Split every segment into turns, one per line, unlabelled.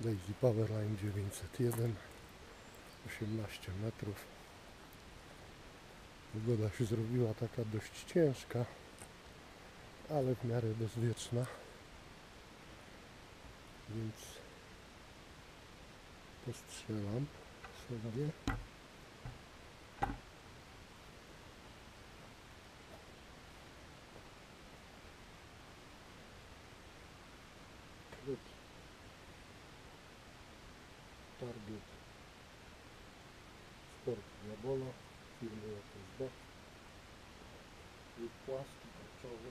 Daisy Powerline 901 18 metrów. Pogoda się zrobiła taka dość ciężka ale w miarę bezwieczna. Więc postrzelam sobie Target Sport Diabolo firmy JSB i płaski tarczowy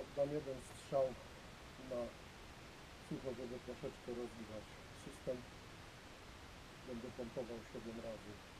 Oddam jeden strzał na sucho, żeby troszeczkę rozwijać system. Będę pompował 7 razy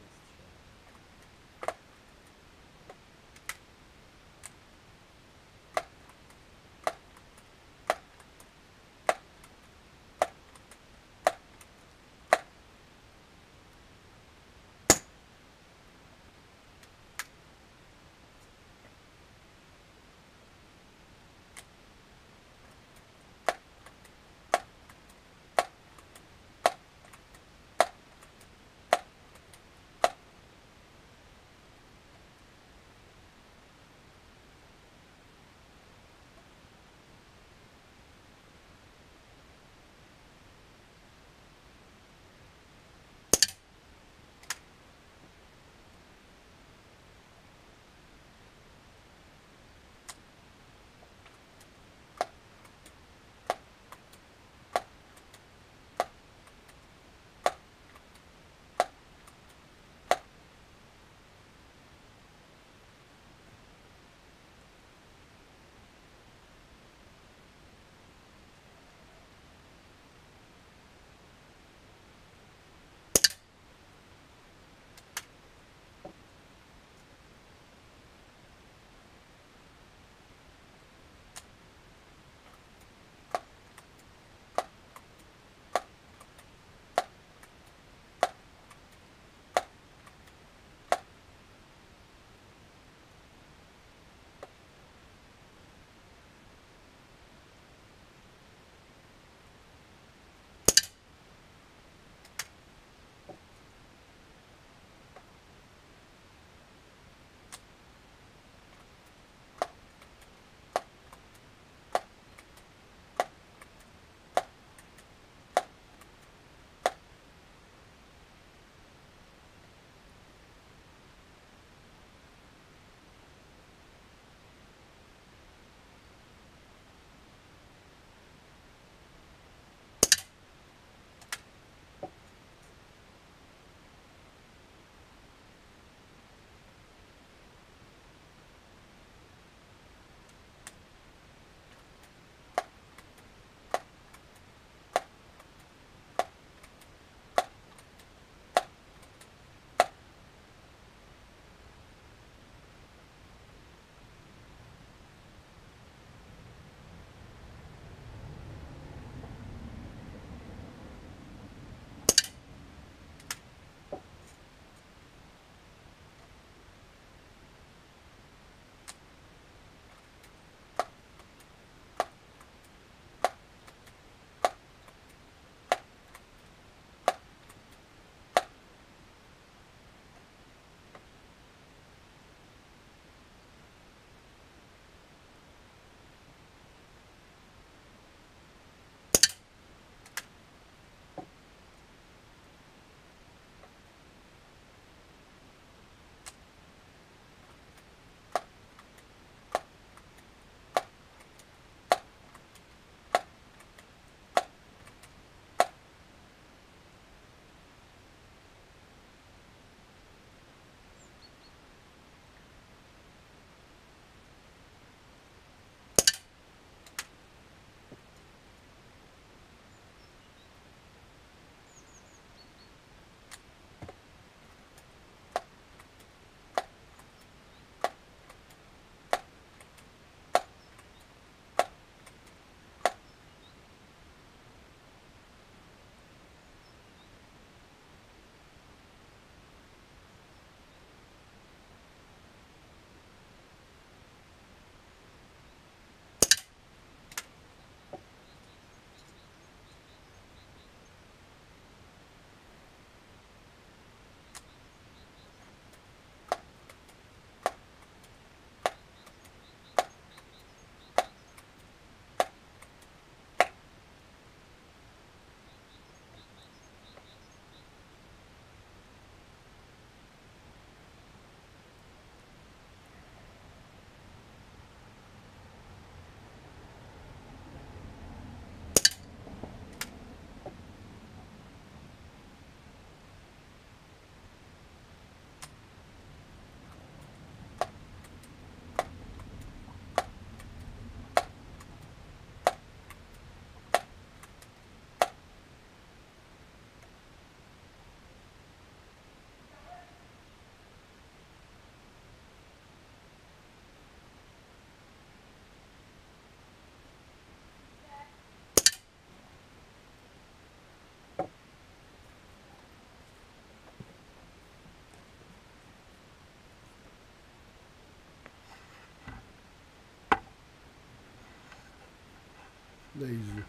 Daisy.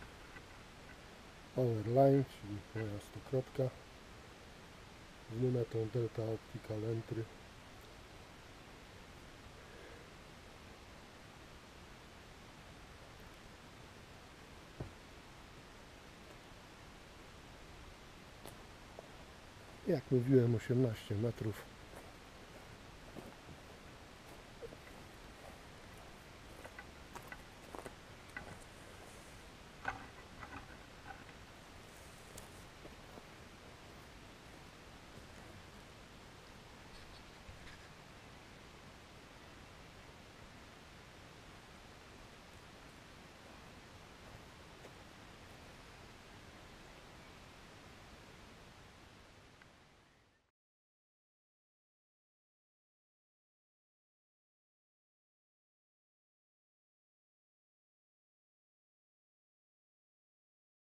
Powerline, czyli moja stokrotka z lunetą Delta Optical Entry. Jak mówiłem 18 metrów